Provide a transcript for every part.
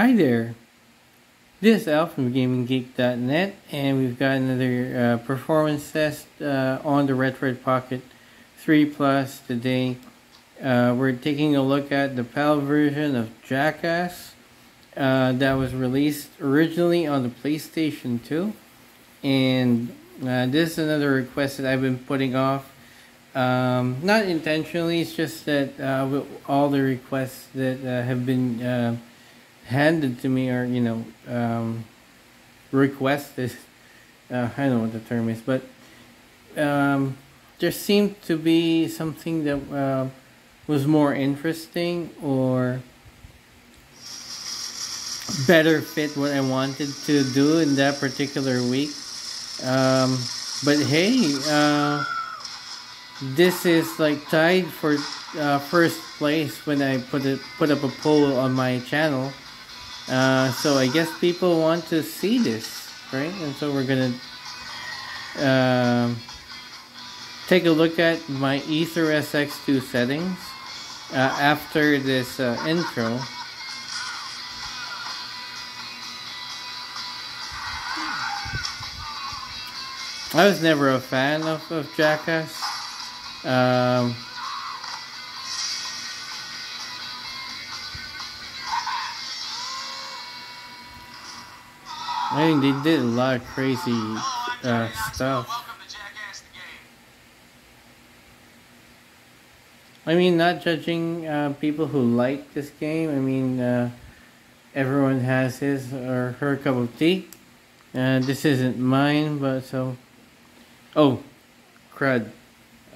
Hi there. This is Al from GamingGeek.net, and we've got another uh, performance test uh, on the Retroid Pocket 3 Plus today. Uh, we're taking a look at the PAL version of Jackass uh, that was released originally on the PlayStation 2. And uh, this is another request that I've been putting off. Um, not intentionally, it's just that uh, all the requests that have been handed to me or you know um, requested. Uh, I don't know what the term is, but um, there seemed to be something that uh, was more interesting or better fit what I wanted to do in that particular week. Um, but hey, uh, this is like tied for uh, first place when I put it put up a poll on my channel. Uh, so I guess people want to see this, right? And so we're gonna uh, take a look at my AetherSX2 settings uh, after this uh, intro. I was never a fan of, of Jackass. Um, I mean, they did a lot of crazy uh, stuff. I mean, not judging uh, people who like this game. I mean, uh, everyone has his or her cup of tea. And this isn't mine, but so. Oh, crud.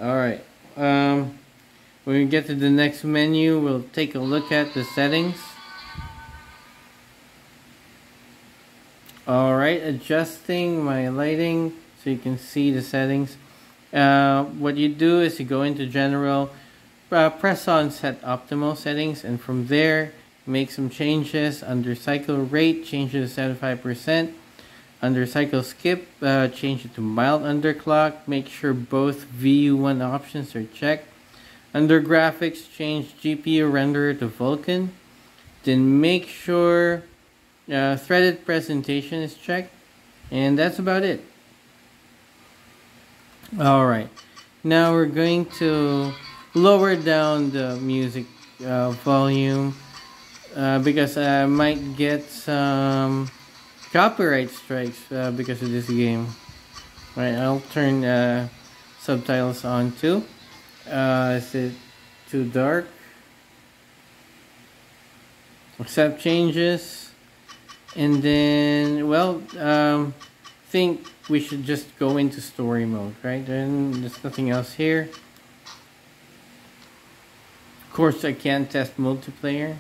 Alright. Um, when we get to the next menu, we'll take a look at the settings. Alright, adjusting my lighting so you can see the settings. Uh, what you do is you go into general, uh, press on set optimal settings and from there make some changes. Under cycle rate, change it to 75%. Under cycle skip, uh, change it to mild underclock. Make sure both VU1 options are checked. Under graphics, change GPU renderer to Vulkan. Then make sure uh, threaded presentation is checked. And that's about it. Alright. Now we're going to lower down the music uh, volume uh, because I might get some copyright strikes uh, because of this game. Right, I'll turn uh, subtitles on too. Uh, is it too dark? Accept changes. And then, well, um, think we should just go into story mode, right? Then there's nothing else here. Of course, I can't test multiplayer.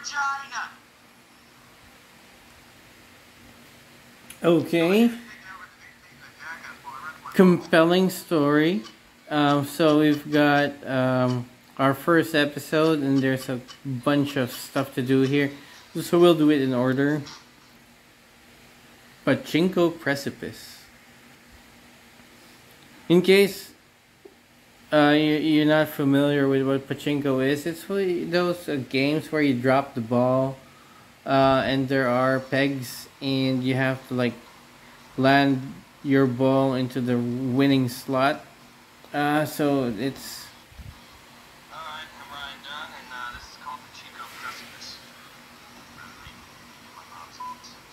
Vagina! Okay compelling story. Um, so we've got um, our first episode, and there's a bunch of stuff to do here. So we'll do it in order. Pachinko Precipice. In case uh, you, are not familiar with what Pachinko is, it's those uh, games where you drop the ball uh, and there are pegs and you have to like land your ball into the winning slot. Uh, so it's. Alright, I'm Ryan Dunn, and uh, this is called Pachinko Precipice.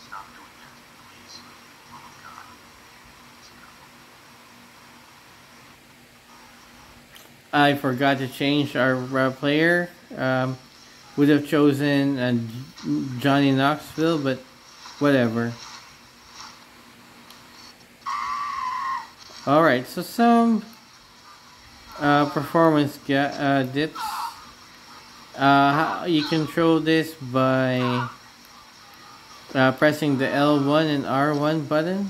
Stop doing that, please. Oh, God. I forgot to change our player. Um, would have chosen uh, Johnny Knoxville, but whatever. Alright, so some uh, performance uh, dips. Uh, you control this by uh, pressing the L1 and R1 button.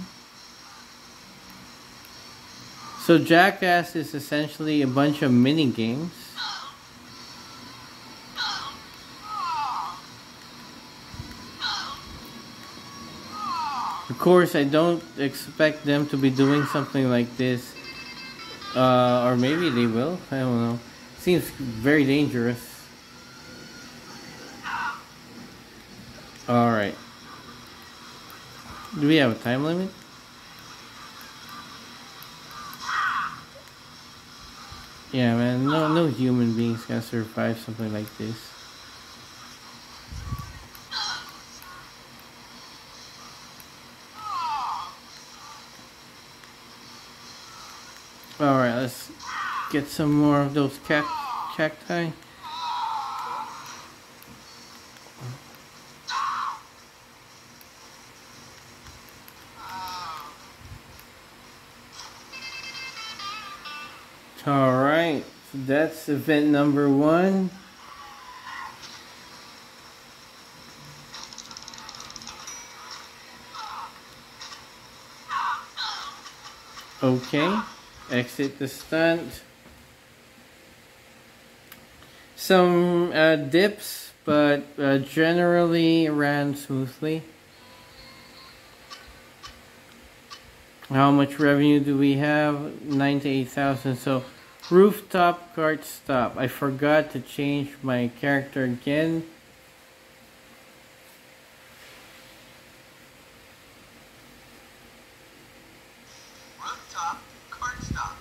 So Jackass is essentially a bunch of mini games. Of course, I don't expect them to be doing something like this. Uh, or maybe they will. I don't know. Seems very dangerous. Alright. Do we have a time limit? Yeah, man. No, no human beings can survive something like this. Alright, let's get some more of those cac cacti. That's event number one. Okay, exit the stunt. Some uh, dips, but uh, generally ran smoothly. How much revenue do we have? 98,000. So, rooftop cart stop. I forgot to change my character again. Rooftop, cart stop.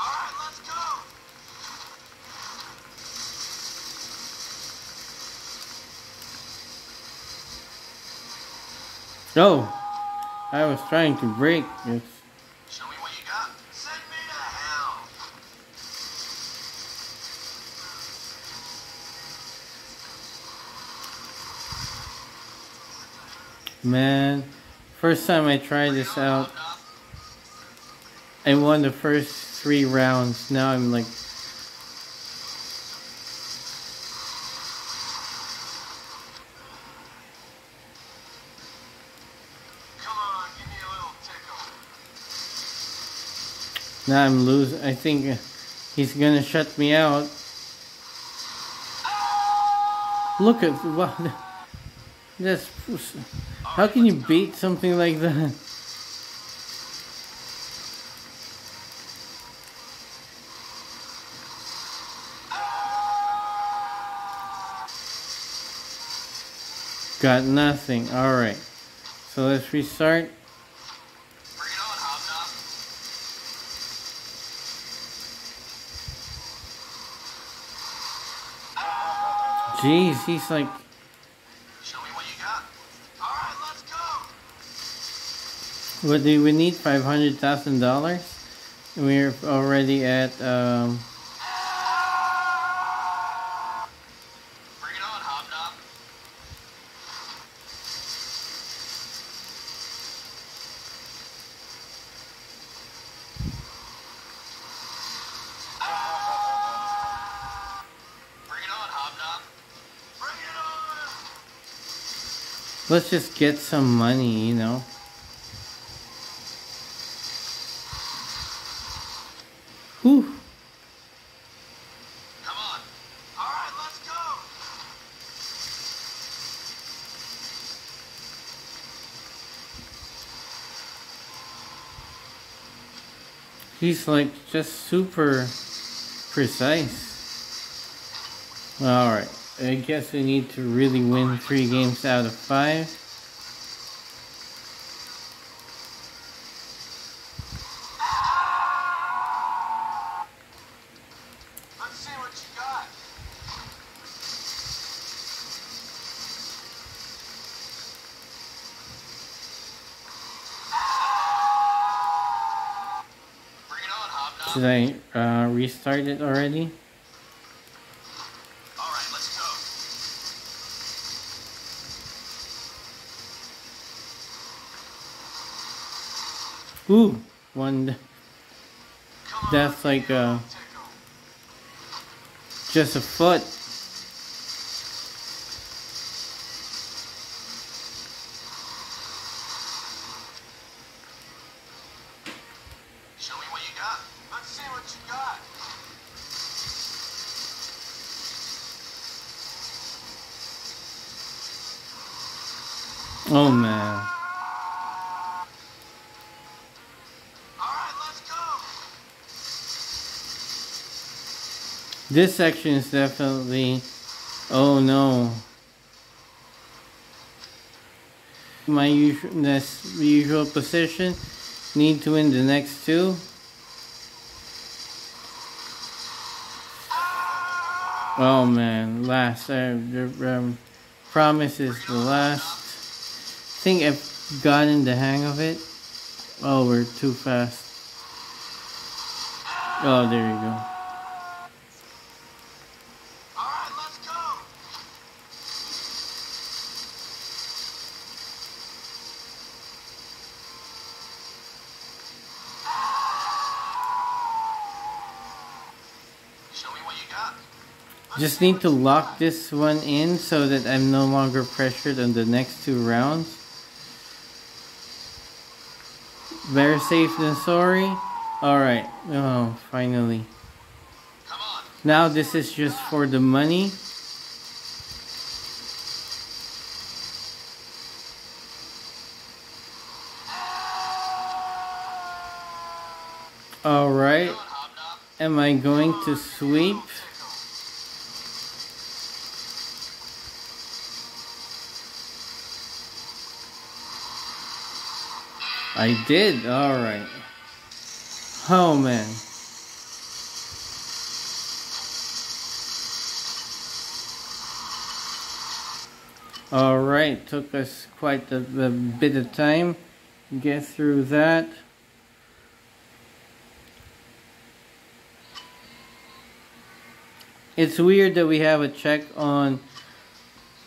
All right, let's go. Oh, I was trying to break this. Show me what you got. Send me to hell. Man, first time I tried this out, I won the first three rounds. Now I'm like, now I'm losing. I think uh, he's gonna shut me out. Look at what. That's how can you beat something like that? Got nothing. All right. So let's restart. Bring it on, Hobnob. Jeez, he's like Show me what you got. All right, let's go. What do we need? Five hundred thousand dollars. We're already at um, let's just get some money, you know. Whew. Come on. All right, let's go. He's like just super precise. Alright. I guess we need to really win three games out of five. Like uh, just a foot. Oh me This section is definitely. Oh no. My usual, this usual position. Need to win the next two. Oh man, last. Uh, um, promise is the last. I think I've gotten the hang of it. Oh, we're too fast. Oh, there you go. All right, let's go. Show me what you got. Just need to lock this one in so that I'm no longer pressured on the next two rounds. Better safe than sorry. Alright. Oh, finally. Now this is just for the money. Alright. Am I going to sweep? I did. Alright. Oh man. Alright, took us quite a, a bit of time to get through that. It's weird that we have a check on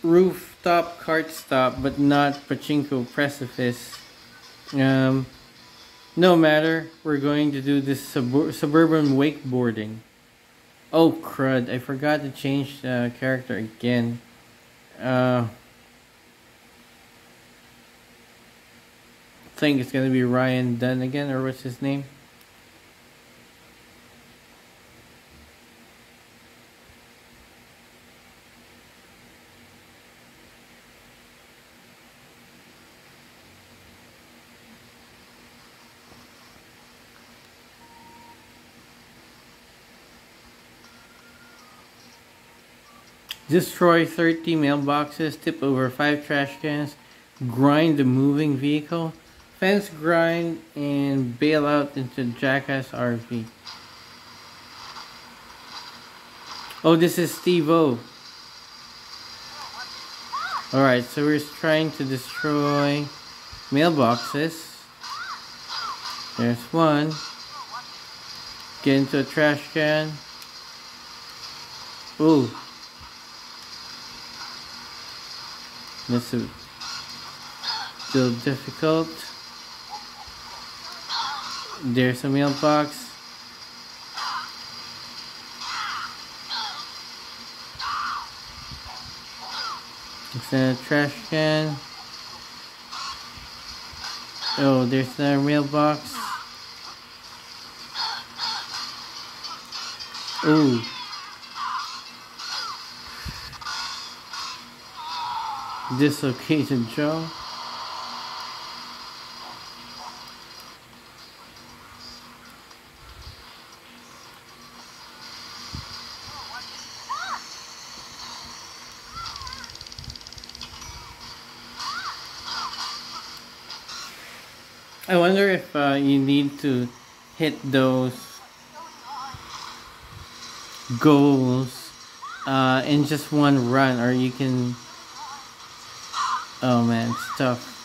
rooftop cart stop, but not pachinko precipice. Um, no matter, we're going to do this sub- suburban wakeboarding. Oh crud! I forgot to change the character again. Uh, think it's gonna be Ryan Dunn again, or what's his name? Destroy 30 mailboxes, tip over 5 trash cans, grind the moving vehicle, fence grind, and bail out into Jackass RV. Oh, this is Steve-O. Alright, so we're trying to destroy mailboxes. There's one. Get into a trash can. Ooh. This is still difficult. There's a mailbox. It's in a trash can. Oh, there's another mailbox. Ooh. Dislocated jaw. I wonder if uh, you need to hit those goals uh, in just one run, or you can. Oh man, it's tough.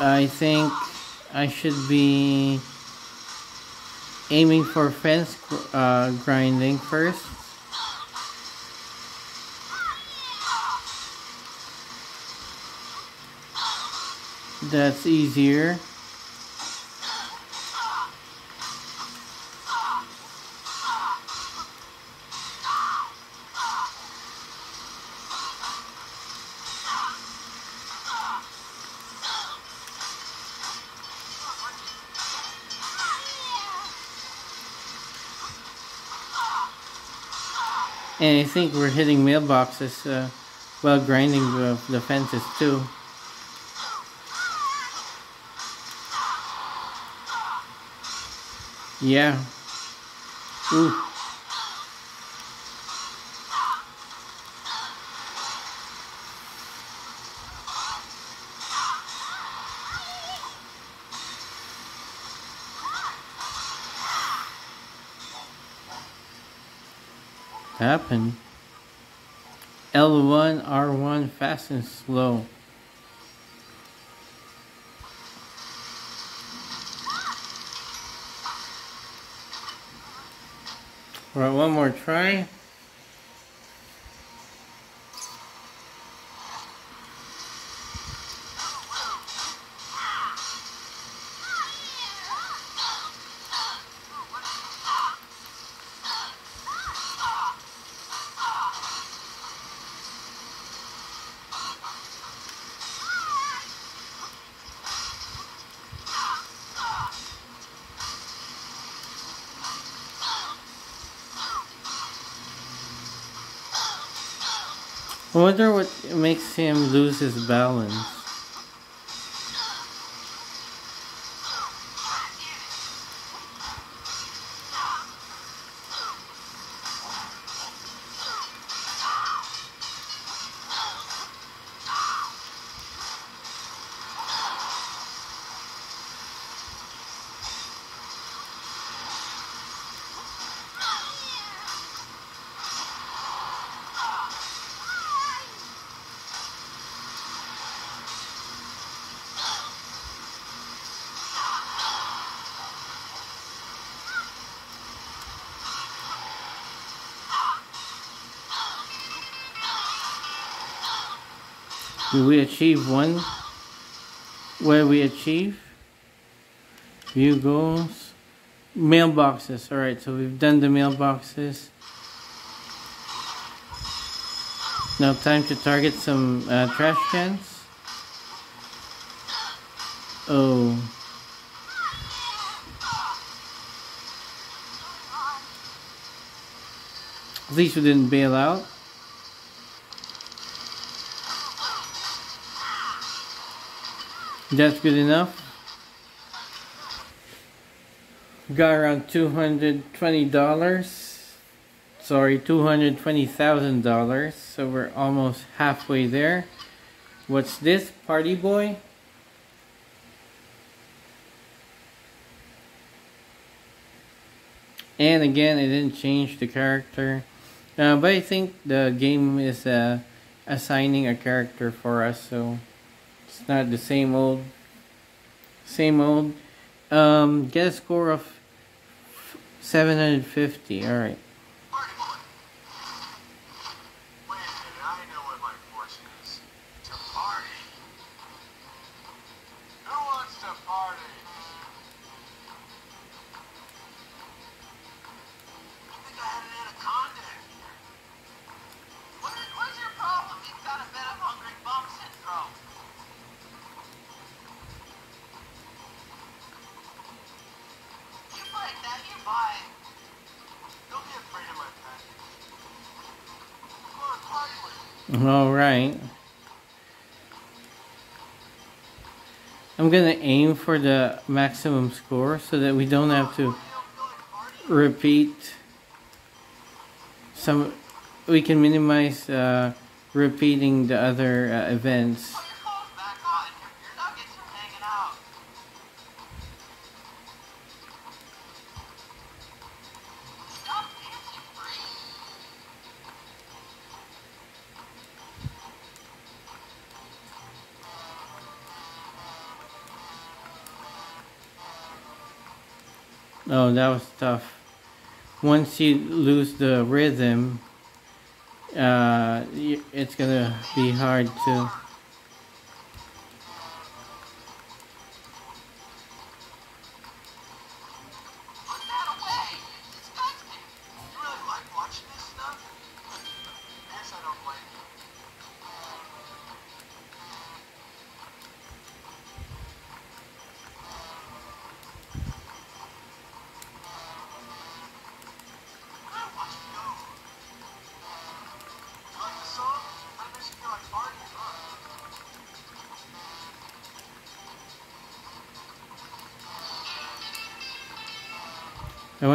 I think I should be aiming for fence uh, grinding first. That's easier. And I think we're hitting mailboxes uh, while grinding the, the fences too. Yeah. Ooh. Happened. L1, R1, fast and slow. Alright, one more try. I wonder what makes him lose his balance. Did we achieve one? where we achieve? View goals. Mailboxes. Alright, so we've done the mailboxes. Now time to target some uh, trash cans. Oh. At least we didn't bail out. That's good enough. Got around $220. Sorry, $220,000. So we're almost halfway there. What's this? Party Boy? And again, it didn't change the character. Uh, but I think the game is uh, assigning a character for us, so it's not the same old, same old. Um, get a score of 750. All right. I'm gonna aim for the maximum score so that we don't have to repeat some. We can minimize uh, repeating the other uh, events. Oh, that was tough. Once you lose the rhythm, uh, it's gonna be hard to.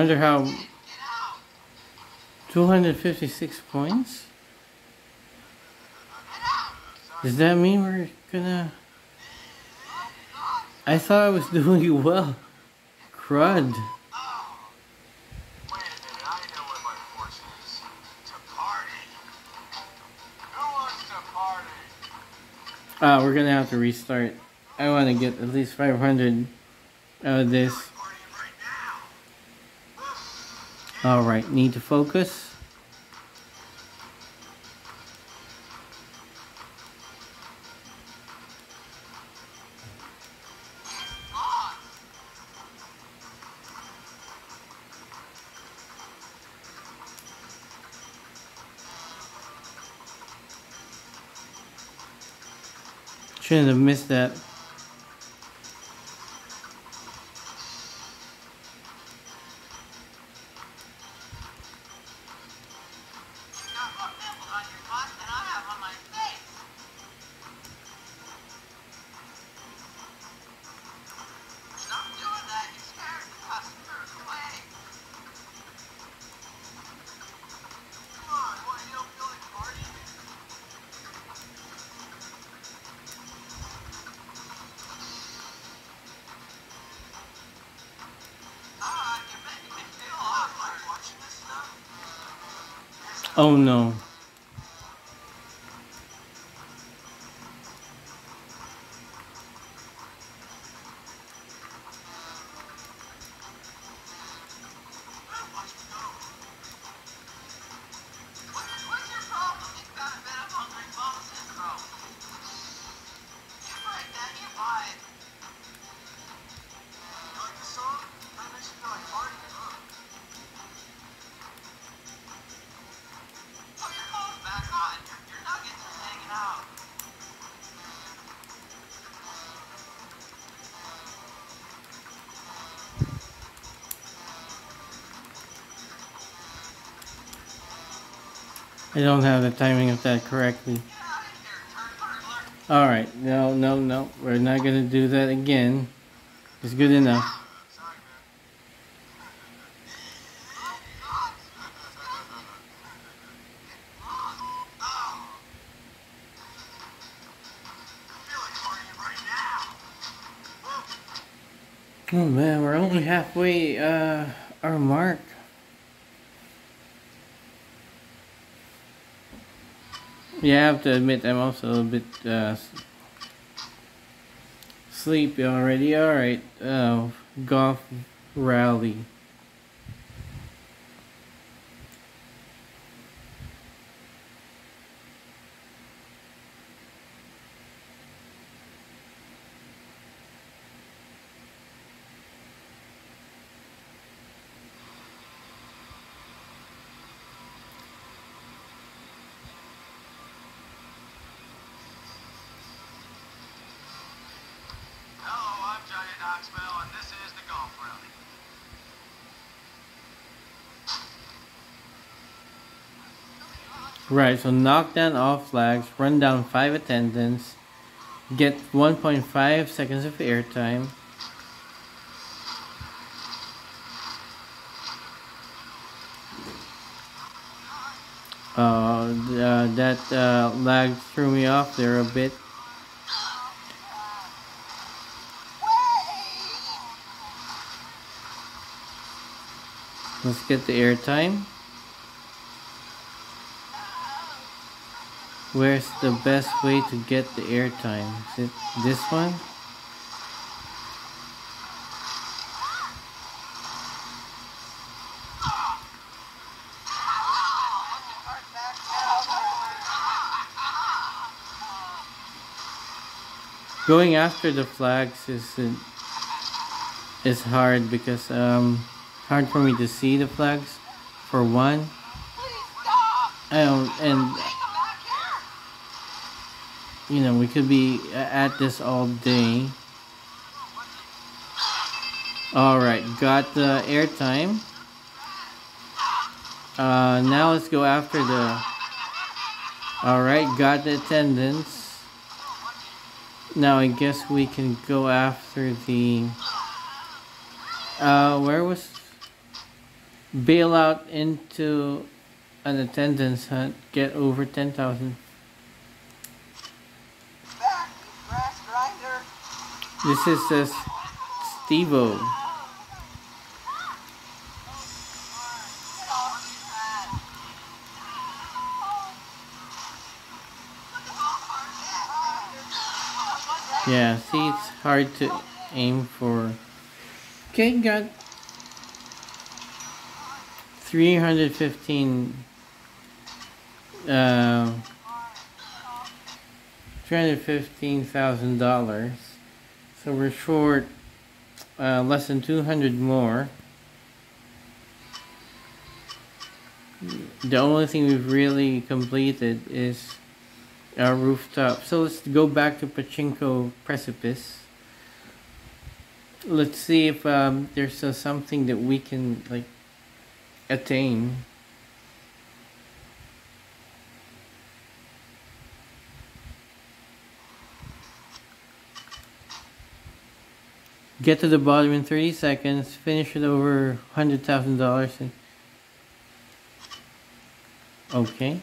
Wonder how 256 points? Does that mean we're gonna... I thought I was doing well. Crud. Ah, we're gonna have to restart. I want to get at least 500 out of this. Partying right now. Alright, need to focus. Shouldn't have missed that. Oh no. I don't have the timing of that correctly. Alright, no, no, no. We're not gonna do that again. It's good enough. Oh man, we're only halfway, uh, our mark. Yeah, I have to admit I'm also a bit, uh, sleepy already. Alright, uh, golf rally. Right, so knock down all flags, run down 5 attendants, get 1.5 seconds of airtime. Uh, uh, that uh, lag threw me off there a bit. Let's get the airtime. Where's the best way to get the airtime? Is it this one? Going after the flags is is hard because um hard for me to see the flags for one. I don't and you know we could be at this all day. All right, got the airtime. Uh, now let's go after the. All right, got the attendance. Now I guess we can go after the. Uh, where was? bail out into an attendance hunt, get over 10,000. Back, you grass grinder. This is just Steve-O. Yeah, see, it's hard to aim for. Okay, got 315 uh, $315,000. So we're short uh, less than 200 more. The only thing we've really completed is our rooftop. So let's go back to Pachinko Precipice. Let's see if um, there's uh, something that we can like attain. Get to the bottom in 30 seconds, finish it over $100,000. Okay.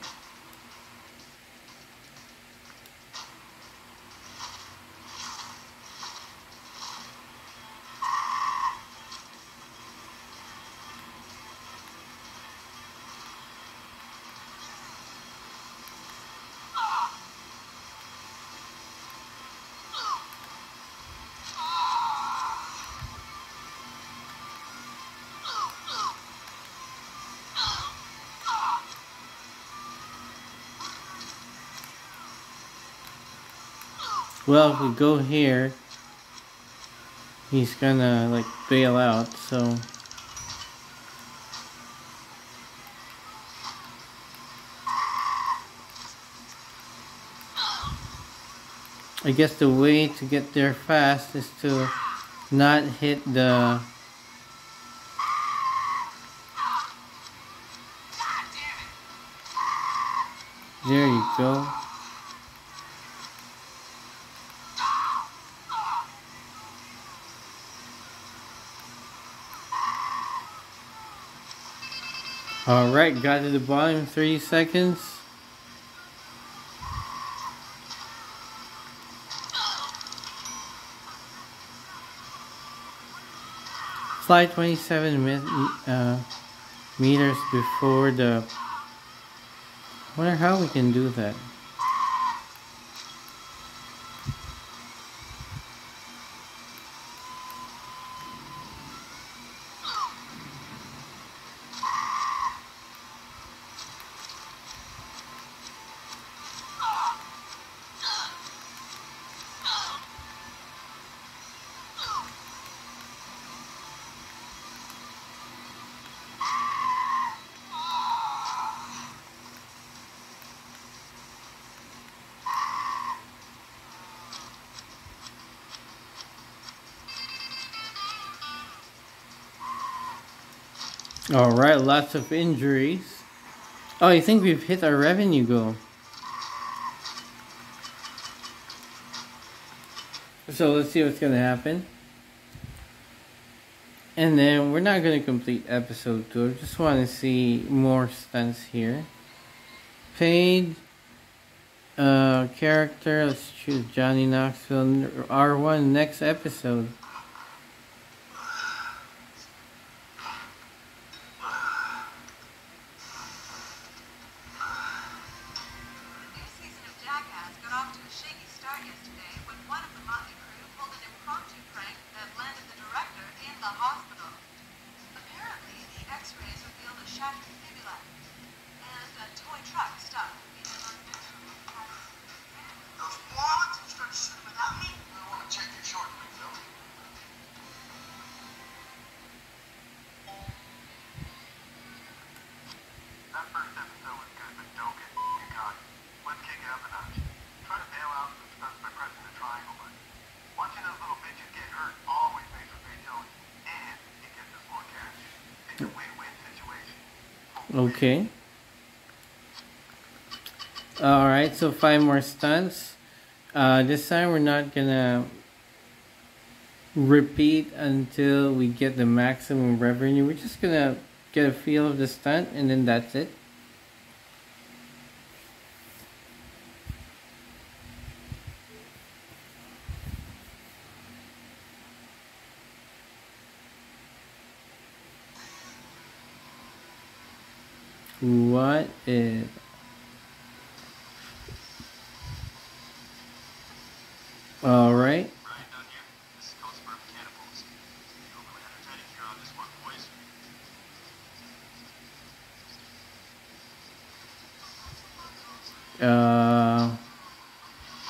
Well, if we go here, he's gonna like bail out, so. I guess the way to get there fast is to not hit the There you go. Alright, got to the bottom in 30 seconds. Fly 27 met, uh, meters before the... I wonder how we can do that. All right, lots of injuries. Oh, I think we've hit our revenue goal. So let's see what's going to happen. And then we're not going to complete episode 2. I just want to see more stunts here. Paid uh, character. Let's choose Johnny Knoxville. R1 next episode. Start yesterday when one of the Motley Okay. Alright, so five more stunts. Uh, this time we're not gonna repeat until we get the maximum revenue. We're just gonna get a feel of the stunt, and then that's it. What is all right? Ryan Dunn here. This is Coach Burke Mechanicals. Overly energetic here on this one, boys. Uh,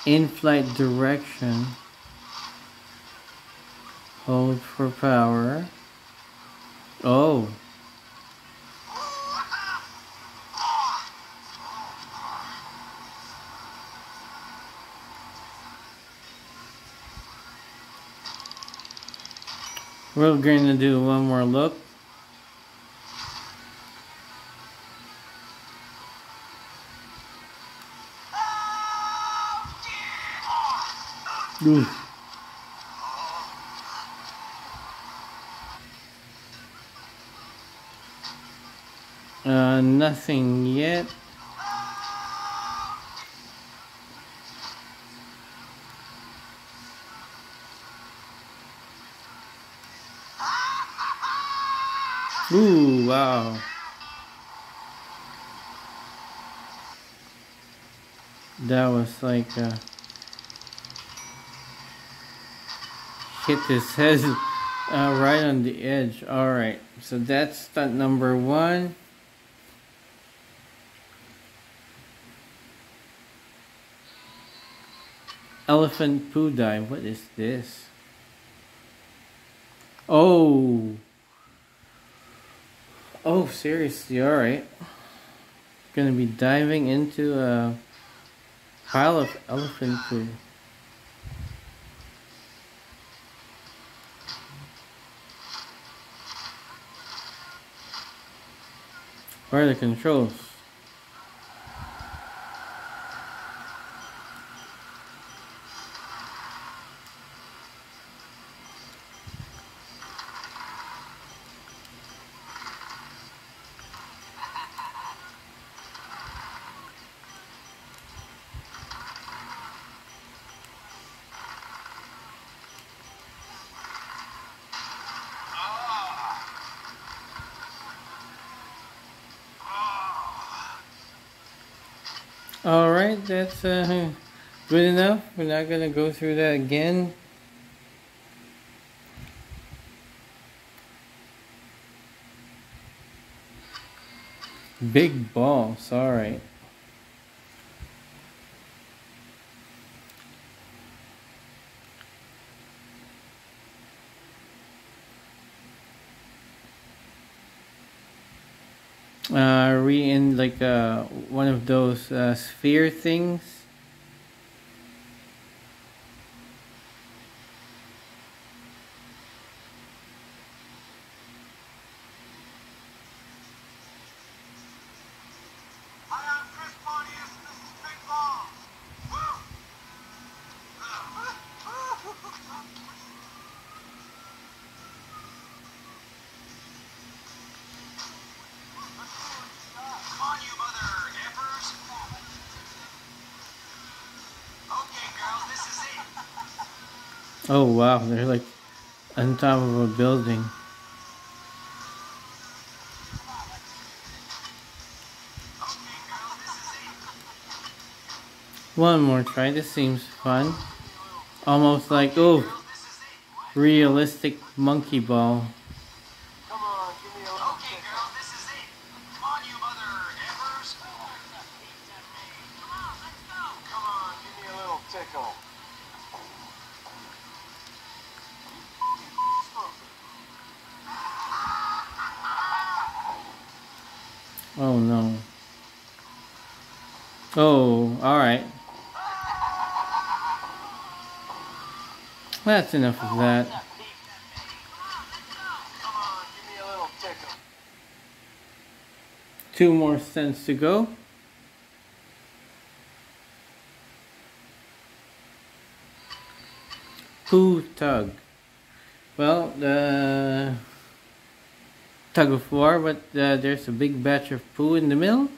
in-flight direction. Hold for power. Oh. We're going to do one more look. Uh, nothing yet. Ooh, wow. That was like uh, hit his head uh, right on the edge. All right, so that's stunt number one. Elephant poo dive. What is this? Oh. Oh, seriously, alright. Gonna be diving into a pile of elephant poo. Where are the controls? Big balls, alright. Uh, are we in like uh, one of those uh, sphere things? Wow, they're like on top of a building. One more try. This seems fun. Almost like oh, realistic monkey ball. Come Oh no. Oh, alright. That's enough of that. Two more cents to go. Poo tug. Well, the tug of war, but uh, there's a big batch of poo in the middle.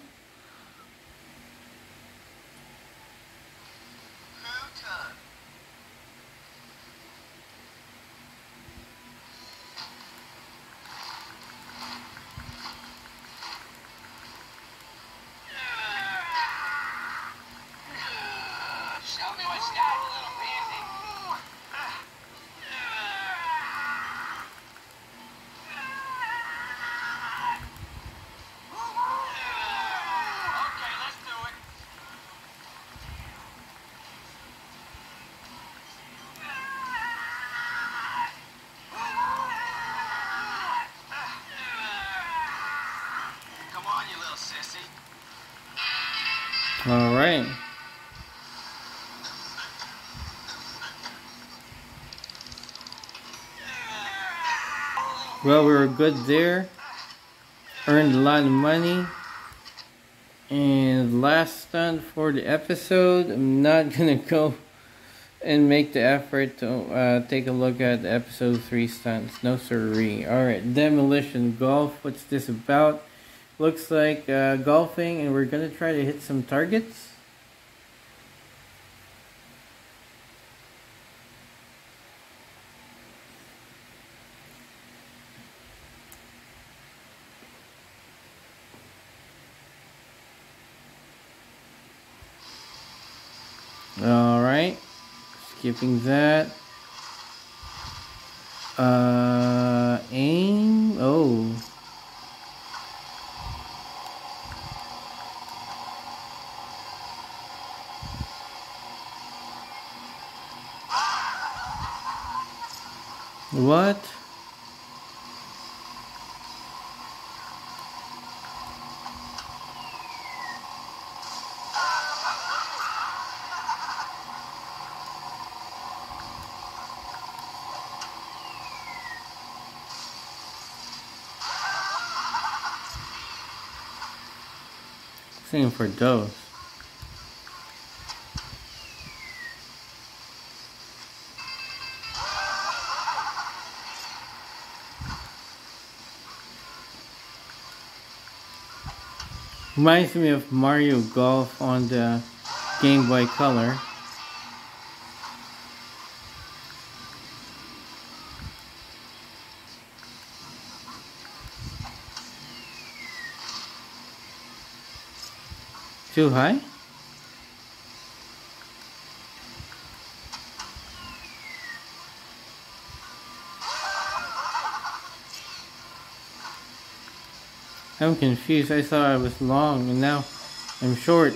All right. Well, we were good there. Earned a lot of money. And last stunt for the episode. I'm not gonna go and make the effort to uh, take a look at episode 3 stunts. No siree. Alright, Demolition Golf. What's this about? Looks like uh, golfing, and we're gonna try to hit some targets. Alright. Skipping that. Uh, aim. Oh. What? Same for those. Reminds me of Mario Golf on the Game Boy Color. Too high? I'm confused. I thought I was long and now I'm short.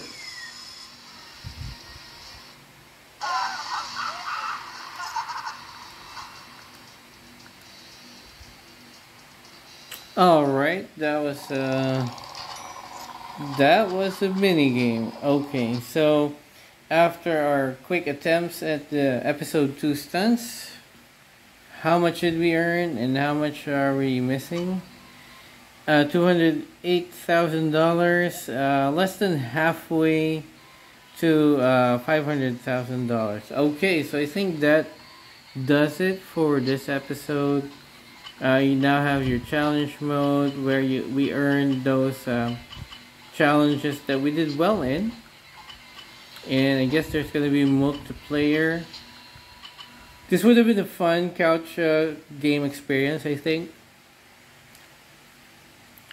Alright, that was uh that was a mini game. Okay, so after our quick attempts at the episode 2 stunts, how much did we earn and how much are we missing? Uh, $208,000, uh, less than halfway to uh, $500,000. Okay, so I think that does it for this episode. Uh, you now have your challenge mode where you we earned those uh, challenges that we did well in. And I guess there's going to be multiplayer. This would have been a fun couch uh, game experience, I think.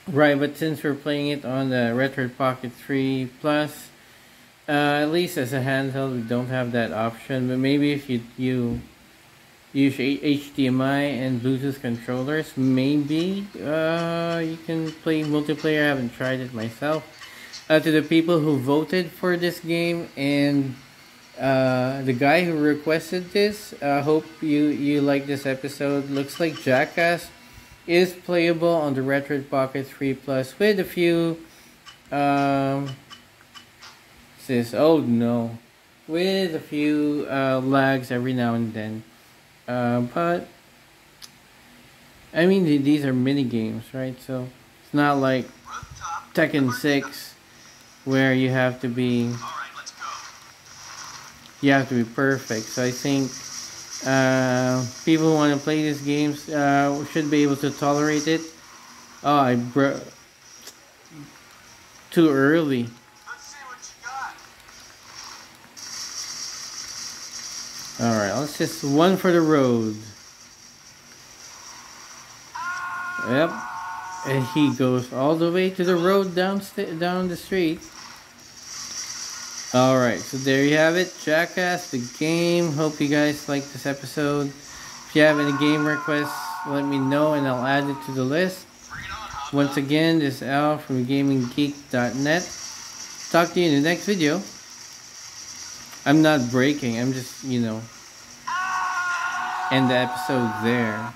Right, but since we're playing it on the Retroid Pocket 3 Plus, uh, at least as a handheld, we don't have that option. But maybe if you you use HDMI and Bluetooth controllers, maybe uh, you can play multiplayer. I haven't tried it myself. Uh, to the people who voted for this game and uh, the guy who requested this, I hope you you like this episode. Looks like Jackass is playable on the Retroid Pocket 3 Plus with a few um says oh no with a few uh, lags every now and then uh, but I mean th- these are mini games right so it's not like. Tekken 6 where you have to be All right, let's go. you have to be perfect. So I think uh, people who want to play these games uh, should be able to tolerate it. Oh, I bro. Too early. Let's see what you got. Alright, let's just one for the road. Yep. And he goes all the way to the road down, down the street. Alright, so there you have it. Jackass, the game. Hope you guys like this episode. If you have any game requests, let me know and I'll add it to the list. Once again, this is Al from GamingGeek.net. Talk to you in the next video. I'm not breaking, I'm just, you know, end the episode there.